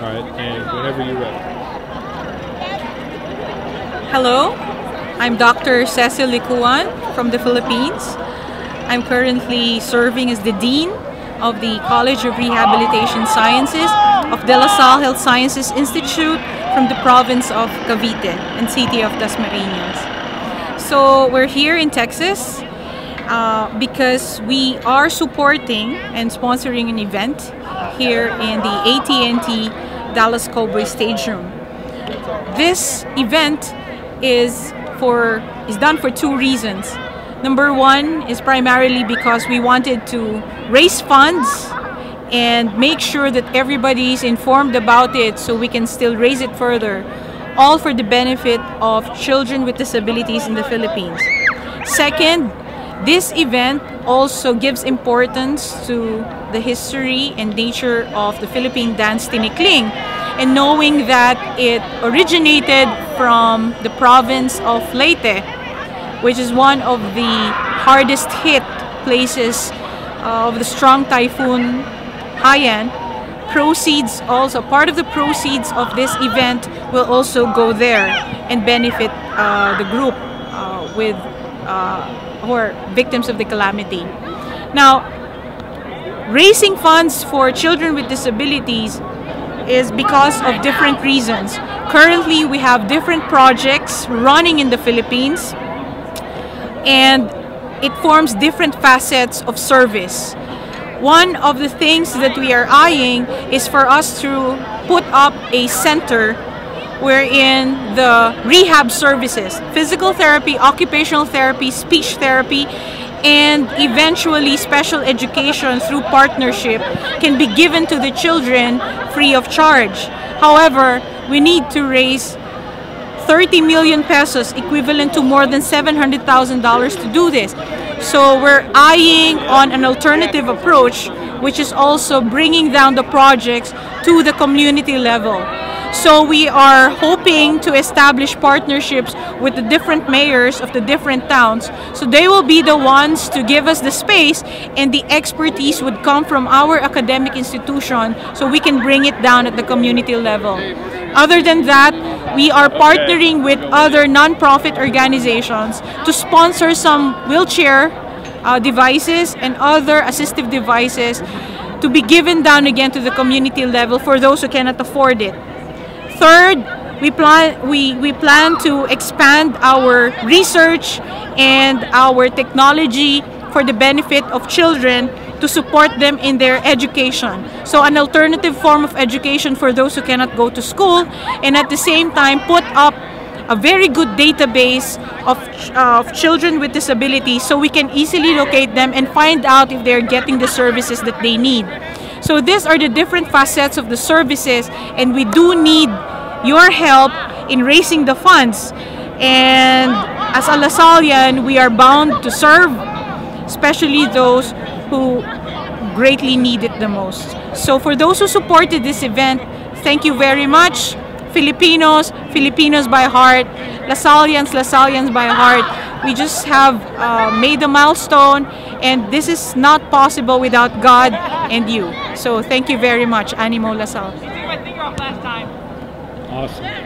All right, and whenever you're ready. Hello, I'm Dr. Cecil Licuan from the Philippines. I'm currently serving as the Dean of the College of Rehabilitation Sciences of De La Salle Health Sciences Institute from the province of Cavite and city of Dasmariñas. So we're here in Texas uh, because we are supporting and sponsoring an event here in the AT&T Dallas Cowboy Stadium. This event is for is done for two reasons. Number one is primarily because we wanted to raise funds and make sure that everybody is informed about it so we can still raise it further all for the benefit of children with disabilities in the Philippines. Second, this event also gives importance to the history and nature of the Philippine dance tinikling and knowing that it originated from the province of Leyte, which is one of the hardest hit places of the strong typhoon Haiyan. Proceeds also part of the proceeds of this event will also go there and benefit uh, the group uh, with uh, who are victims of the calamity. Now raising funds for children with disabilities is because of different reasons. Currently we have different projects running in the Philippines and it forms different facets of service. One of the things that we are eyeing is for us to put up a center wherein the rehab services, physical therapy, occupational therapy, speech therapy, and eventually special education through partnership can be given to the children free of charge. However, we need to raise 30 million pesos equivalent to more than $700,000 to do this. So we're eyeing on an alternative approach which is also bringing down the projects to the community level. So we are hoping to establish partnerships with the different mayors of the different towns. So they will be the ones to give us the space and the expertise would come from our academic institution so we can bring it down at the community level. Other than that, we are partnering with other non-profit organizations to sponsor some wheelchair uh, devices and other assistive devices to be given down again to the community level for those who cannot afford it. Third, we plan we, we plan to expand our research and our technology for the benefit of children to support them in their education. So an alternative form of education for those who cannot go to school and at the same time put up a very good database of, of children with disabilities so we can easily locate them and find out if they're getting the services that they need. So these are the different facets of the services and we do need your help in raising the funds. And as a Lasallian, we are bound to serve, especially those who greatly need it the most. So for those who supported this event, thank you very much. Filipinos, Filipinos by heart, Lasallians, Lasallians by heart. We just have uh, made a milestone and this is not possible without God and you. So thank you very much, Animo La Salle. Awesome.